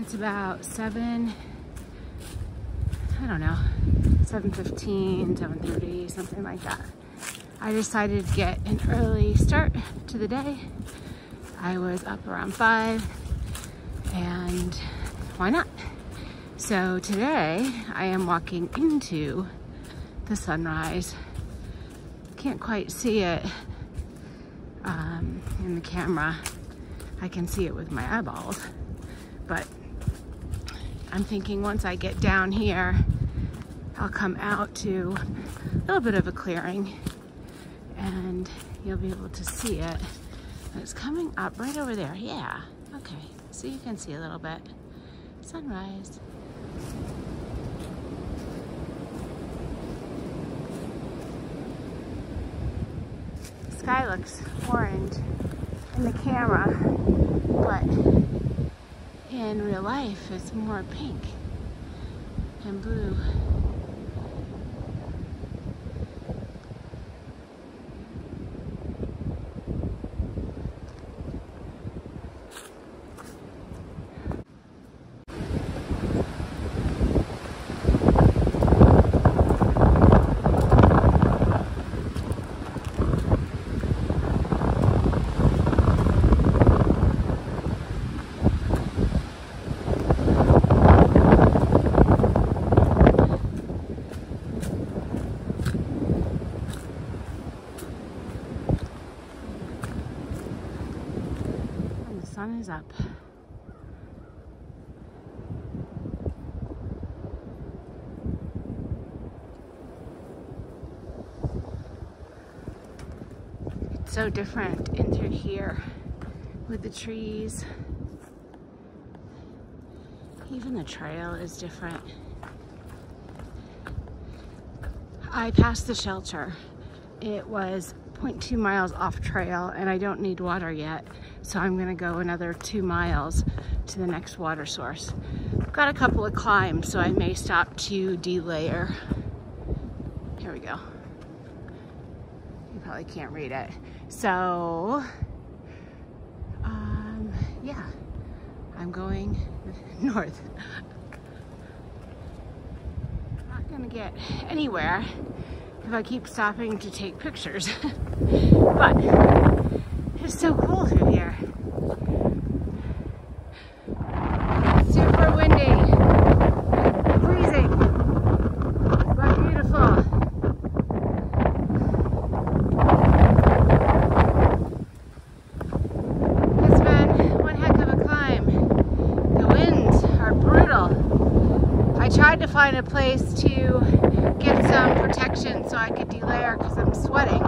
It's about 7, I don't know, 7.15, 7.30, something like that. I decided to get an early start to the day. I was up around 5 and why not? So today I am walking into the sunrise. Can't quite see it um, in the camera. I can see it with my eyeballs, but I'm thinking once I get down here, I'll come out to a little bit of a clearing and you'll be able to see it. it's coming up right over there. Yeah, okay. So you can see a little bit. Sunrise. The sky looks orange in the camera, but in real life it's more pink and blue. Sun is up. It's so different in through here with the trees. Even the trail is different. I passed the shelter. It was 0.2 miles off trail and I don't need water yet. So I'm gonna go another two miles to the next water source. I've got a couple of climbs, so I may stop to delayer. Here we go. You probably can't read it. So, um, yeah, I'm going north. Not gonna get anywhere if I keep stopping to take pictures. but it's so cool through here. Super windy, freezing, but beautiful. It's been one heck of a climb. The winds are brutal. I tried to find a place to get some protection so I could delayer because I'm sweating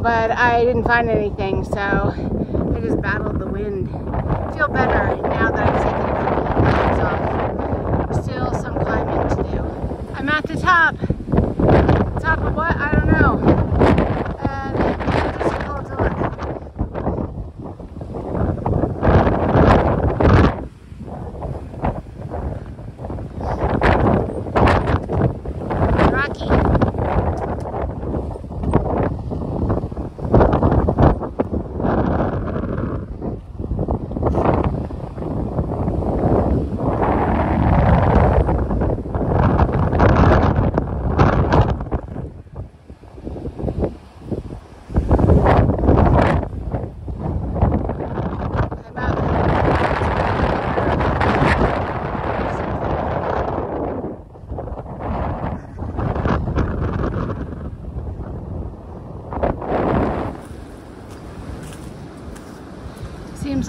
but I didn't find anything, so I just battled the wind. I feel better now that I've taken a couple of nights off. Still some climbing to do. I'm at the top. Top of what? I don't know.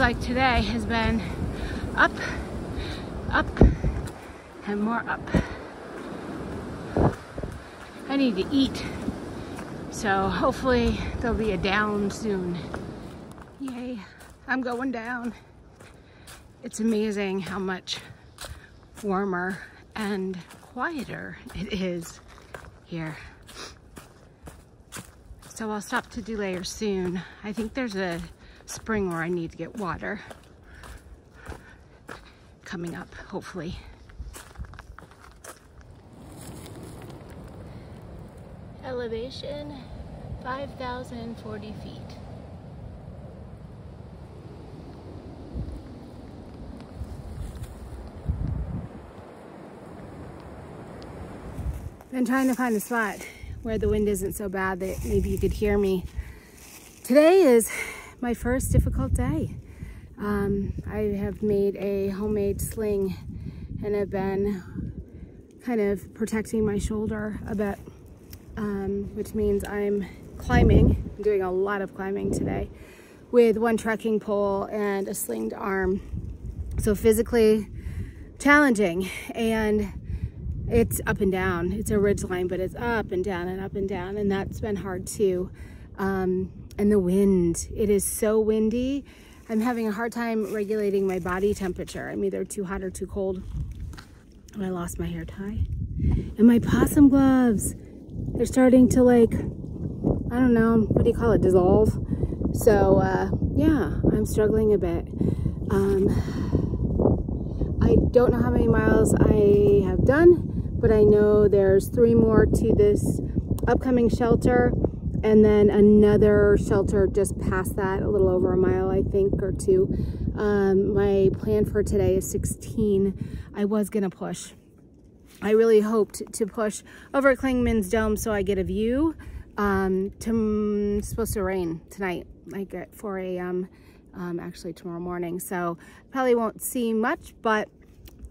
Like today has been up, up, and more up. I need to eat, so hopefully there'll be a down soon. Yay, I'm going down. It's amazing how much warmer and quieter it is here. So I'll stop to delayer soon. I think there's a spring where I need to get water coming up, hopefully. Elevation 5,040 feet. Been trying to find a spot where the wind isn't so bad that maybe you could hear me. Today is my first difficult day. Um, I have made a homemade sling and have been kind of protecting my shoulder a bit, um, which means I'm climbing, I'm doing a lot of climbing today with one trekking pole and a slinged arm. So physically challenging and it's up and down. It's a ridge line, but it's up and down and up and down. And that's been hard too. Um, and the wind, it is so windy I'm having a hard time regulating my body temperature. I'm either too hot or too cold. And I lost my hair tie. And my possum gloves, they're starting to like, I don't know, what do you call it, dissolve? So uh, yeah, I'm struggling a bit. Um, I don't know how many miles I have done, but I know there's three more to this upcoming shelter and then another shelter just past that, a little over a mile, I think, or two. Um, my plan for today is 16. I was gonna push. I really hoped to push over at Clingman's Dome so I get a view. Um, to, it's supposed to rain tonight, like at 4 a.m. Um, actually tomorrow morning. So probably won't see much, but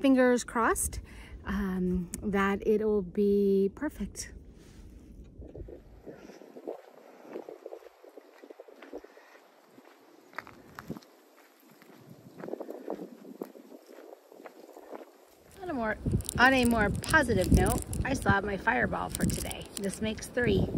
fingers crossed um, that it'll be perfect. More, on a more positive note, I still have my fireball for today. This makes three.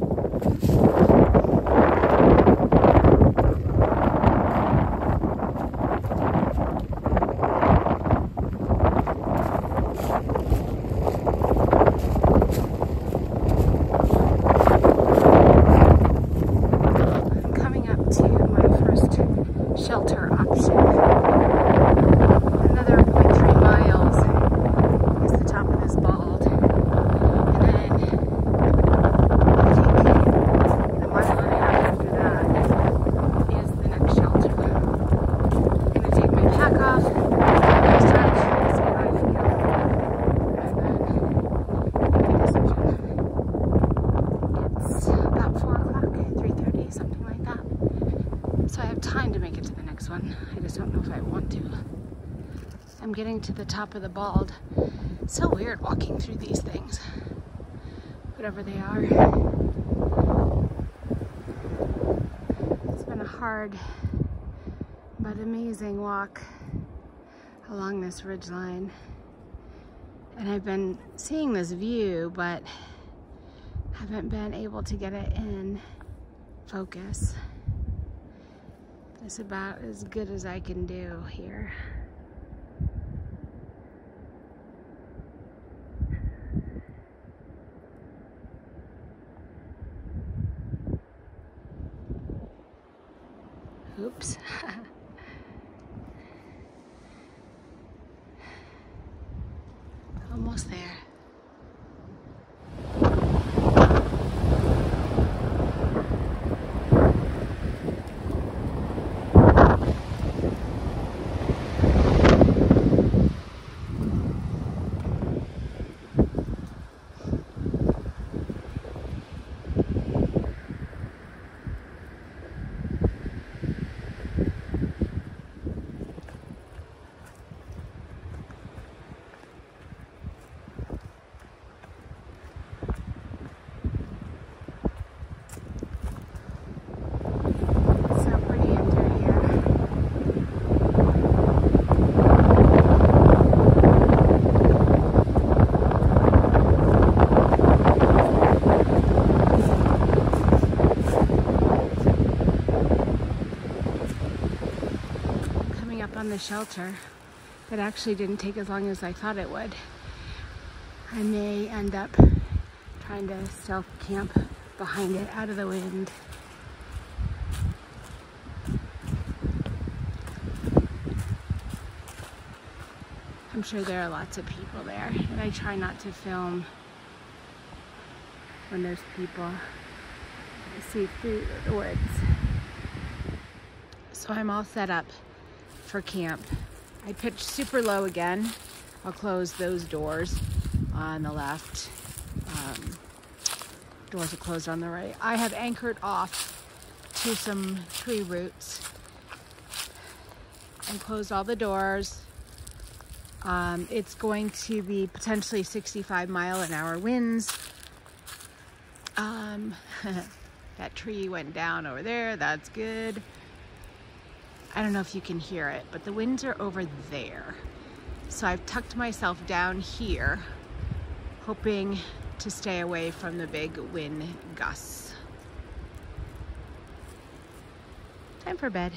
I'm getting to the top of the bald. It's so weird walking through these things, whatever they are. It's been a hard but amazing walk along this ridge line. And I've been seeing this view, but haven't been able to get it in focus. It's about as good as I can do here. Oops. Almost there. on the shelter. It actually didn't take as long as I thought it would. I may end up trying to self camp behind it out of the wind. I'm sure there are lots of people there and I try not to film when there's people. I see through the woods. So I'm all set up for camp. I pitched super low again. I'll close those doors on the left Um, doors are closed on the right. I have anchored off to some tree roots and closed all the doors. Um, it's going to be potentially 65 mile an hour winds. Um, that tree went down over there. That's good. I don't know if you can hear it, but the winds are over there. So I've tucked myself down here, hoping to stay away from the big wind gusts. Time for bed.